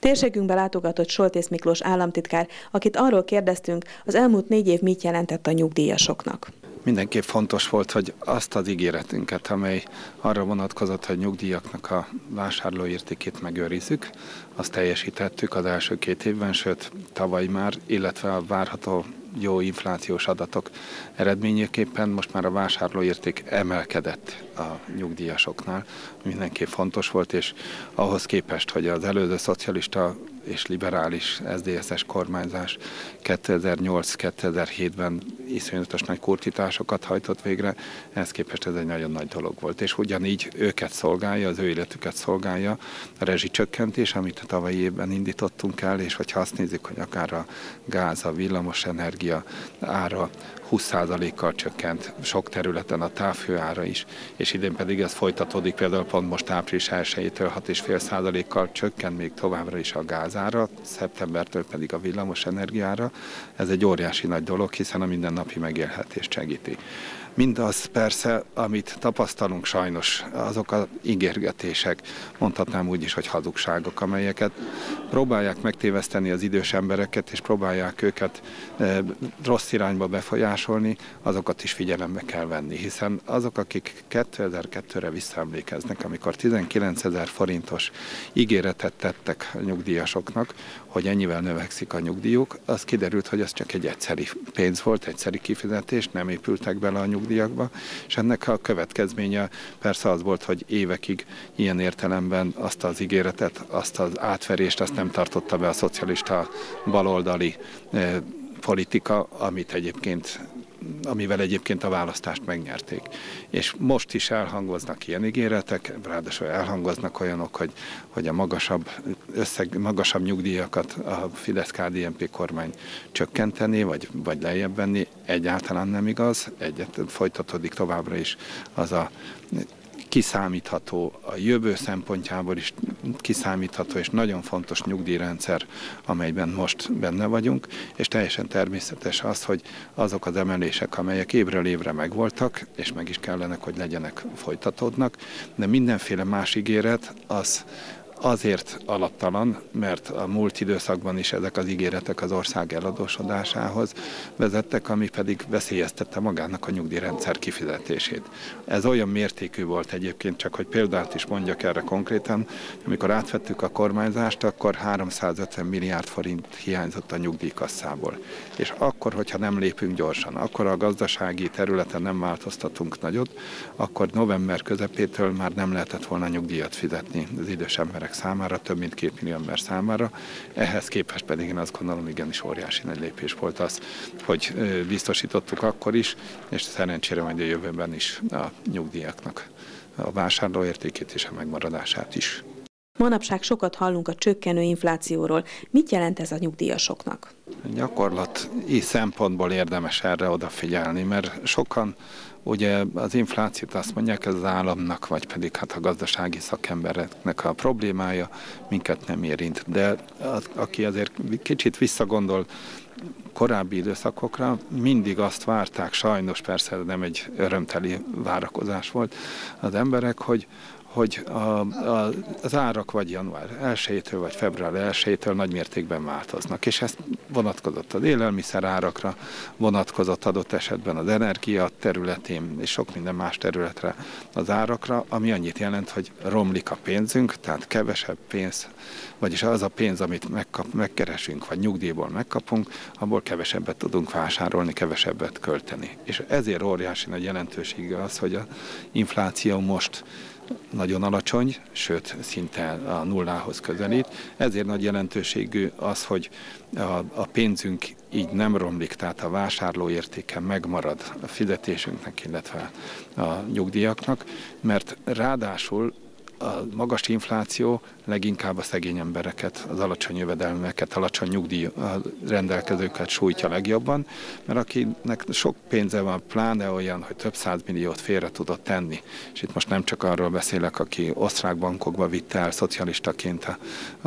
Térségünkbe látogatott Soltész Miklós államtitkár, akit arról kérdeztünk, az elmúlt négy év mit jelentett a nyugdíjasoknak. Mindenképp fontos volt, hogy azt az ígéretünket, amely arra vonatkozott, hogy nyugdíjaknak a vásárlóértékét megőrizzük, azt teljesítettük az első két évben, sőt tavaly már, illetve a várható jó inflációs adatok eredményeképpen most már a vásárlóérték emelkedett a nyugdíjasoknál. Mindenképp fontos volt, és ahhoz képest, hogy az előző szocialista és liberális SZDSZ-es kormányzás 2008-2007-ben iszonyatos nagy kurtításokat hajtott végre, ehhez képest ez egy nagyon nagy dolog volt. És ugyanígy őket szolgálja, az ő életüket szolgálja a rezsicsökkentés, amit a tavalyi évben indítottunk el, és hogyha azt nézzük, hogy akár a gáz, a villamos energia ára 20%-kal csökkent sok területen a távhő ára is, és idén pedig ez folytatódik, például pont most április 1-től 6,5%-kal csökkent még továbbra is a gázára, szeptembertől pedig a villamos energiára. Ez egy óriási nagy dolog, hiszen a mindennapi megélhetést segíti. Mindaz persze, amit tapasztalunk sajnos, azok az ígérgetések, mondhatnám úgy is, hogy hazugságok, amelyeket próbálják megtéveszteni az idős embereket, és próbálják őket e, rossz irányba befolyásolni, azokat is figyelembe kell venni, hiszen azok, akik 2002-re visszaemlékeznek, amikor 19 ezer forintos ígéretet tettek a nyugdíjasoknak, hogy ennyivel növekszik a nyugdíjuk, az kiderült, hogy ez csak egy egyszeri pénz volt, egyszeri kifizetés, nem épültek bele a nyugdíjakba, és ennek a következménye persze az volt, hogy évekig ilyen értelemben azt az ígéretet, azt az átverést, azt nem tartotta be a szocialista baloldali eh, politika, amit egyébként amivel egyébként a választást megnyerték. És most is elhangoznak ilyen ígéretek, ráadásul elhangoznak olyanok, hogy, hogy a magasabb, összeg, magasabb nyugdíjakat a Fidesz-KDNP kormány csökkenteni, vagy, vagy lejjebb venni, egyáltalán nem igaz. Egyet folytatódik továbbra is az a kiszámítható, a jövő szempontjából is kiszámítható és nagyon fontos nyugdíjrendszer, amelyben most benne vagyunk, és teljesen természetes az, hogy azok az emelések, amelyek évről évre megvoltak, és meg is kellene, hogy legyenek, folytatódnak, de mindenféle más ígéret az azért alaptalan, mert a múlt időszakban is ezek az ígéretek az ország eladósodásához vezettek, ami pedig veszélyeztette magának a nyugdíjrendszer kifizetését. Ez olyan mértékű volt egyébként, csak hogy példát is mondjak erre konkrétan, amikor átvettük a kormányzást, akkor 350 milliárd forint hiányzott a nyugdíjkasszából. És akkor, hogyha nem lépünk gyorsan, akkor a gazdasági területen nem változtatunk nagyot, akkor november közepétől már nem lehetett volna nyugdíjat fizetni az idős emberek számára, több mint két millió ember számára. Ehhez képest pedig én azt gondolom, igenis óriási nagy lépés volt az, hogy biztosítottuk akkor is, és szerencsére majd a jövőben is a nyugdíjaknak a vásárlóértékét és a megmaradását is. Manapság sokat hallunk a csökkenő inflációról. Mit jelent ez a nyugdíjasoknak? Gyakorlati szempontból érdemes erre odafigyelni, mert sokan Ugye az inflációt azt mondják, ez az államnak, vagy pedig hát a gazdasági szakembereknek a problémája, minket nem érint. De az, aki azért kicsit visszagondol korábbi időszakokra, mindig azt várták, sajnos persze nem egy örömteli várakozás volt az emberek, hogy hogy a, a, az árak vagy január 1-től vagy február 1-től nagy mértékben változnak, és ez vonatkozott az élelmiszer árakra, vonatkozott adott esetben az energia területén és sok minden más területre az árakra, ami annyit jelent, hogy romlik a pénzünk, tehát kevesebb pénz, vagyis az a pénz, amit megkap, megkeresünk, vagy nyugdíjból megkapunk, abból kevesebbet tudunk vásárolni, kevesebbet költeni. És ezért óriási nagy jelentősége az, hogy az infláció most nagyon alacsony, sőt szinte a nullához közelít. Ezért nagy jelentőségű az, hogy a, pénzünk így nem romlik, tehát a vásárlóértéke megmarad a fizetésünknek, illetve a nyugdíjaknak, mert ráadásul a magas infláció leginkább a szegény embereket, az alacsony jövedelmeket, alacsony nyugdíj rendelkezőket sújtja legjobban, mert akinek sok pénze van, pláne olyan, hogy több száz milliót félre tudott tenni, és itt most nem csak arról beszélek, aki osztrák bankokba vitte el szocialistaként a,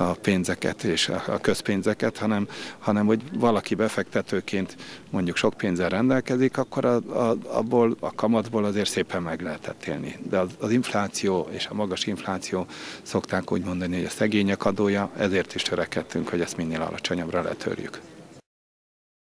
a pénzeket és a, a közpénzeket, hanem, hanem hogy valaki befektetőként mondjuk sok pénzzel rendelkezik, akkor a, a, abból a kamatból azért szépen meg lehetett élni. De az, az infláció és a magas infláció infláció, szokták úgy mondani, hogy a szegények adója, ezért is törekedtünk, hogy ezt minél alacsonyabbra letörjük.